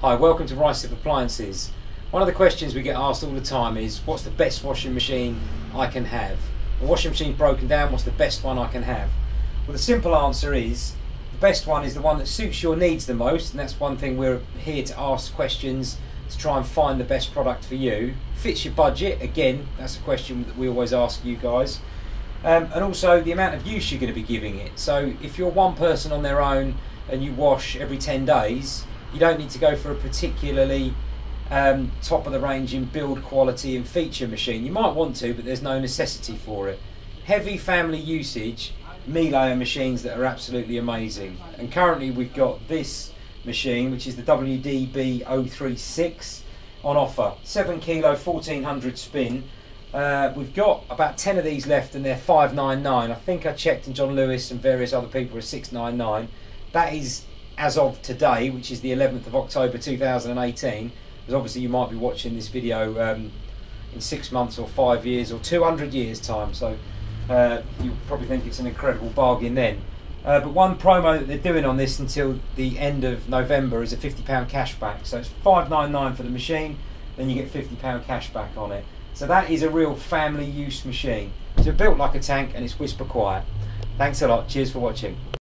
Hi, welcome to Ruislip Appliances. One of the questions we get asked all the time is what's the best washing machine I can have? A washing machine's broken down, what's the best one I can have? Well, the simple answer is the best one is the one that suits your needs the most, and that's one thing we're here to ask questions to try and find the best product for you. Fits your budget, again, that's a question that we always ask you guys. Um, and also the amount of use you're going to be giving it. So if you're one person on their own and you wash every 10 days, you don't need to go for a particularly um, top of the range in build quality and feature machine. You might want to, but there's no necessity for it. Heavy family usage, Miele machines that are absolutely amazing. And currently we've got this machine, which is the WDB 036 on offer. 7 kilo, 1400 spin. Uh, we've got about 10 of these left and they're 599. I think I checked and John Lewis and various other people are 699. That is as of today, which is the 11th of October 2018, because obviously you might be watching this video um, in six months or five years or 200 years time, so uh, you probably think it's an incredible bargain then. Uh, but one promo that they're doing on this until the end of November is a £50 cashback. So it's $5.99 for the machine, then you get £50 cashback on it. So that is a real family use machine. So built like a tank and it's whisper quiet. Thanks a lot. Cheers for watching.